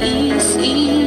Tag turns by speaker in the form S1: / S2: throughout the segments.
S1: e sim.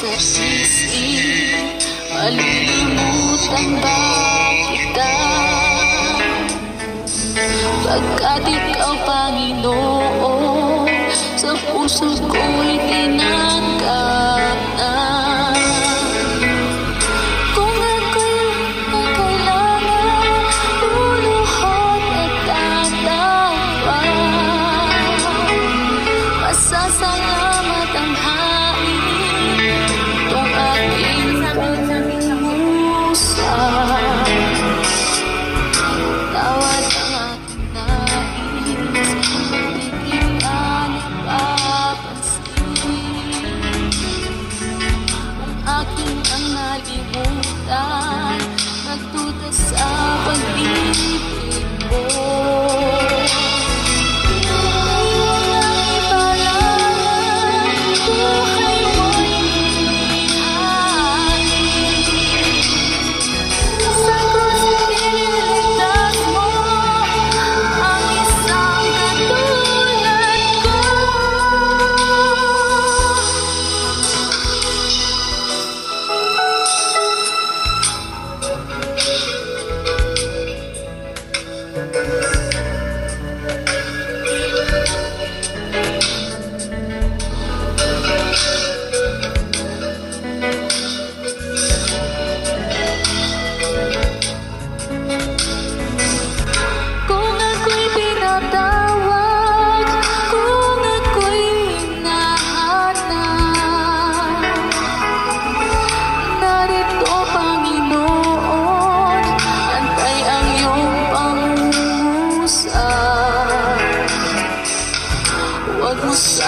S1: sa sisi Malilimutan ba kita? Pagkat ikaw, Panginoon Sa puso ko'y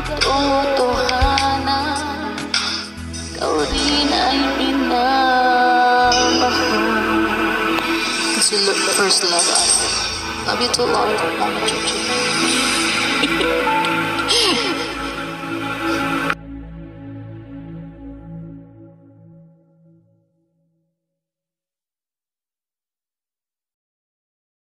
S1: katotohanan Ikaw rin ay pinamahal Kasi first love, I love you too long, I'm a